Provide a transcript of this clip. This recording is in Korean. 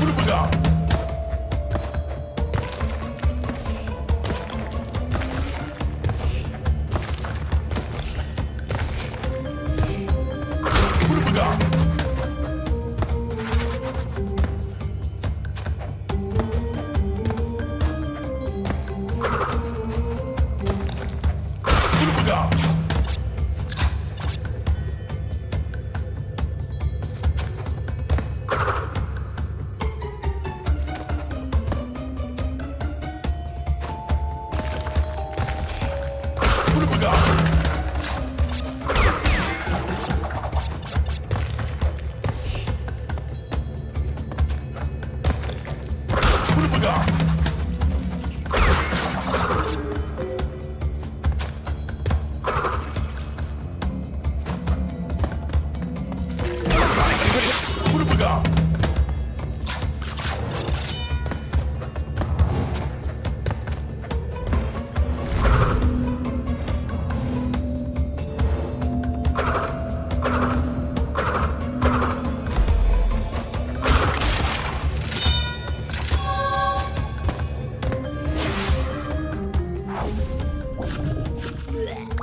무릎가 무 무릎가. 무릎가. 무릎가 Blech.